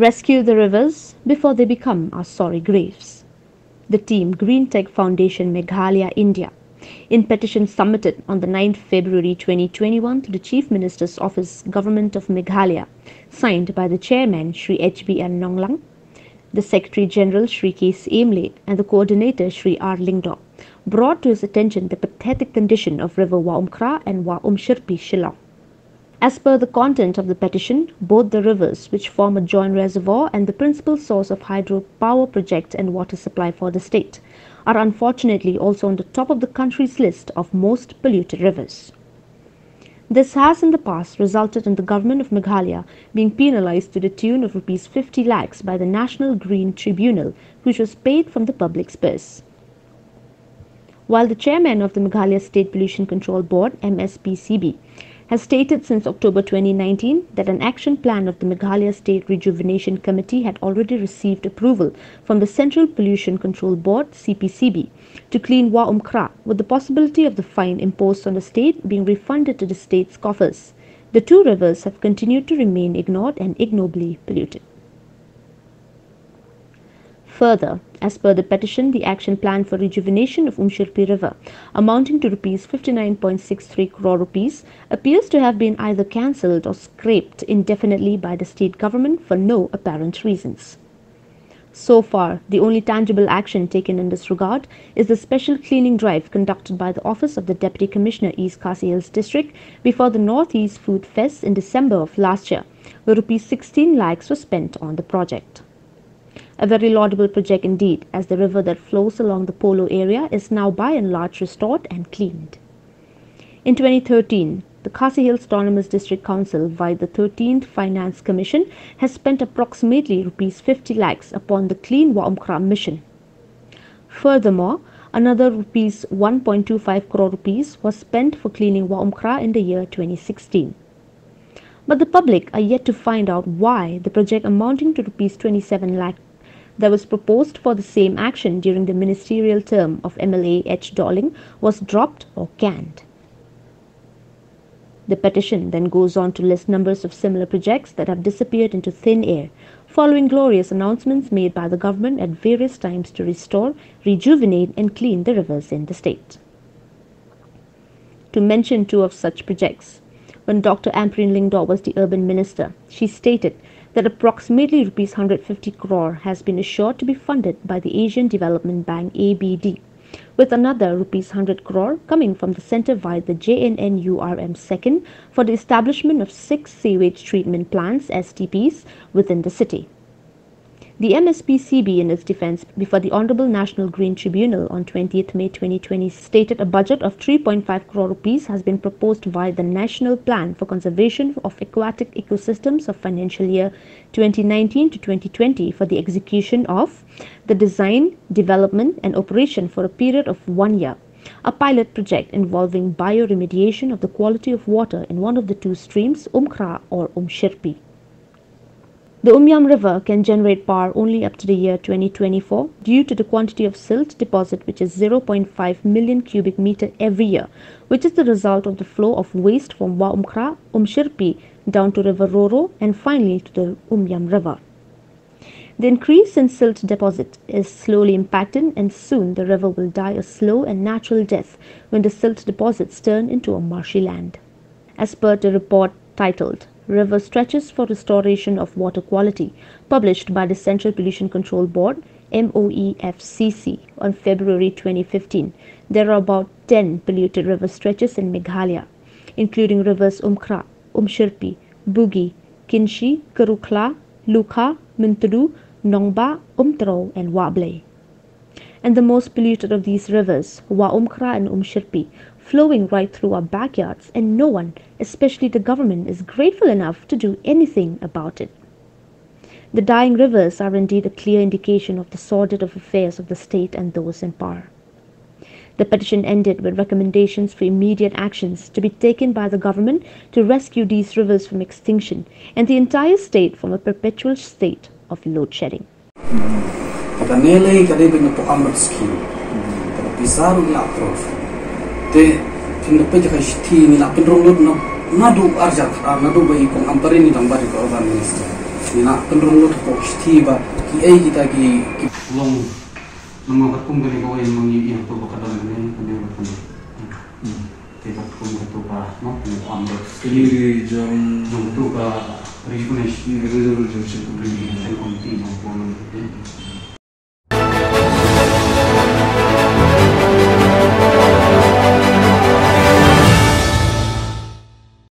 Rescue the rivers before they become our sorry graves. The team Green Tech Foundation Meghalaya India in petition submitted on the 9th February 2021 to the Chief Minister's Office, Government of Meghalaya, signed by the Chairman Sri H.B.N. Nonglang, the Secretary General Sri K. Aimlate and the Coordinator Sri R. Lyngdoh, brought to his attention the pathetic condition of River Wah Umkhrah and Wah Umshyrpi Shillong. As per the content of the petition, both the rivers, which form a joint reservoir and the principal source of hydropower project and water supply for the state, are unfortunately also on the top of the country's list of most polluted rivers. This has in the past resulted in the government of Meghalaya being penalized to the tune of rupees 50 lakhs by the National Green Tribunal, which was paid from the public's purse. While the chairman of the Meghalaya State Pollution Control Board, MSPCB, has stated since October 2019 that an action plan of the Meghalaya State Rejuvenation Committee had already received approval from the Central Pollution Control Board CPCB to clean Wah Umkhrah with the possibility of the fine imposed on the state being refunded to the state's coffers. The two rivers have continued to remain ignored and ignobly polluted. Further, as per the petition, the action plan for rejuvenation of Umshyrpi River, amounting to rupees 59.63 crore rupees, appears to have been either cancelled or scrapped indefinitely by the state government for no apparent reasons. So far, the only tangible action taken in this regard is the special cleaning drive conducted by the Office of the Deputy Commissioner East Khasi Hills District before the Northeast Food Fest in December of last year, where rupees 16 lakhs were spent on the project. A very laudable project indeed, as the river that flows along the Polo area is now by and large restored and cleaned. In 2013, the Khasi Hills Autonomous District Council via the 13th Finance Commission has spent approximately rupees 50 lakhs upon the Clean Wah Umkhrah mission. Furthermore, another rupees 1.25 crore rupees was spent for cleaning Wah Umkhrah in the year 2016. But the public are yet to find out why the project amounting to rupees 27 lakh that was proposed for the same action during the ministerial term of MLA H. Dohling was dropped or canned. The petition then goes on to list numbers of similar projects that have disappeared into thin air, following glorious announcements made by the government at various times to restore, rejuvenate, and clean the rivers in the state. To mention two of such projects, when Dr. Ampareen Lyngdoh was the urban minister, she stated that approximately rupees 150 crore has been assured to be funded by the Asian Development Bank ABD, with another rupees 100 crore coming from the center via the JNNURM second for the establishment of six sewage treatment plants STPs within the city. The MSPCB in its defense before the Honorable National Green Tribunal on 20th May 2020 stated a budget of 3.5 crore rupees has been proposed via the National Plan for Conservation of Aquatic Ecosystems of financial year 2019 to 2020 for the execution of the design, development and operation for a period of one year a pilot project involving bioremediation of the quality of water in one of the two streams, Umkhrah or Umshyrpi. The Umiam River can generate power only up to the year 2024 due to the quantity of silt deposit which is 0.5 million cubic meter every year, which is the result of the flow of waste from Waumkra, Umshyrpi down to River Roro and finally to the Umiam River. The increase in silt deposit is slowly impacting and soon the river will die a slow and natural death when the silt deposits turn into a marshy land. As per the report titled River Stretches for Restoration of Water Quality, published by the Central Pollution Control Board, MOEFCC, on February 2015. There are about 10 polluted river stretches in Meghalaya, including rivers Umkhrah, Umshyrpi, Bugi, Kynshi, Karukla, Lukha, Myntdu, Nongba, Umtro, and Wable. And the most polluted of these rivers, Wah Umkhrah and Umshyrpi, flowing right through our backyards, and no one, especially the government, is grateful enough to do anything about it. The dying rivers are indeed a clear indication of the sordid of affairs of the state and those in power. The petition ended with recommendations for immediate actions to be taken by the government to rescue these rivers from extinction and the entire state from a perpetual state of load shedding. canela e cadê bem o amor de skin para pisar o lado de fim do peito que este me lá pendurou no não nado arja a nado bem com amparo e não para o governo ministro me lá pendurou no topo este ba que é que tá aqui que long não me acordou que ele foi em mangue e não tocou cada vez nem também não tocou no topo não com o amor de skin ele já não toca Rispunești, rezolvi ce problemă.